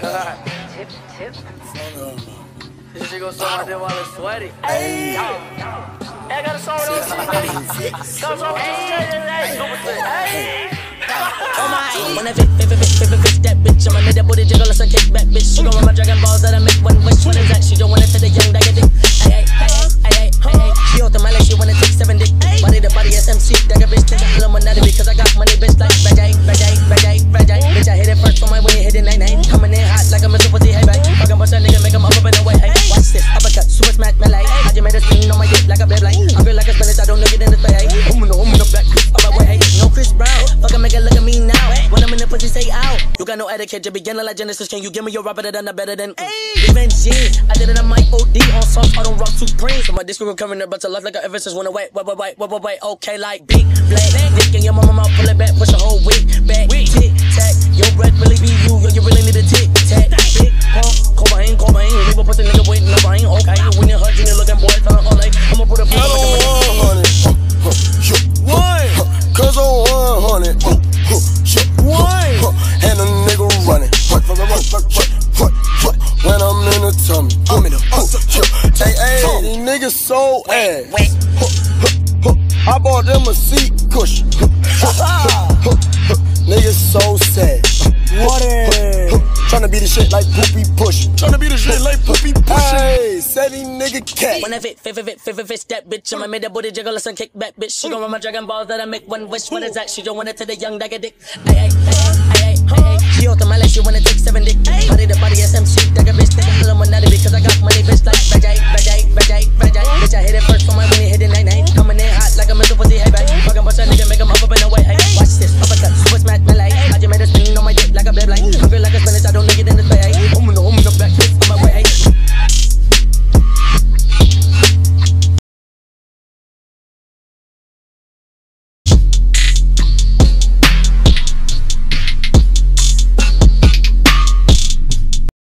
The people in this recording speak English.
tip, tip. This shit gonna there while it's sweaty. Hey, I got a song a Hey, Oh my, when I fit, fit, fit, fit, fit, fit, that bitch, I'ma make that booty jiggle, let's kick back, bitch. She gon' run my dragon balls that I one wish. That? She don't want it to the young, that ay, ay, ay, ay, ay, ay. She the my wanna take seven dick. Body the body SMC, that bitch, think I'm Illuminati because I got money, bitch, like pussy, say out. You got no etiquette, you beginning like Genesis. Can you give me your rapper that done better than Givenchy? I did it on my OD on sauce, I don't rock supreme. So my disc will covering the but to life like a ever since when I wait, wait, wait, wait, wait, wait, wait, okay, like big black. Dick in your mama mouth, pull it back, push a whole week back. Tic tac, your breath really be in the yeah. Hey, hey, these niggas so ass. I bought them a seat cushion. Niggas so sad. What is? Tryna be the shit like Poopy Push. Tryna be the shit like Poopy Push. Hey, said he nigga cat. When I fit, fit, fit, fit, fit, fit, fit, that bitch. I'ma make that booty jiggle, listen, kick back, bitch. She gon' run my dragon balls that I make one wish. When it's that, she don't want it to the young dagger dick. Ay, ay, ay, ay, ay, ay, ay. She out the my she wanna take seven dick. Body the body SMC, I don't need it in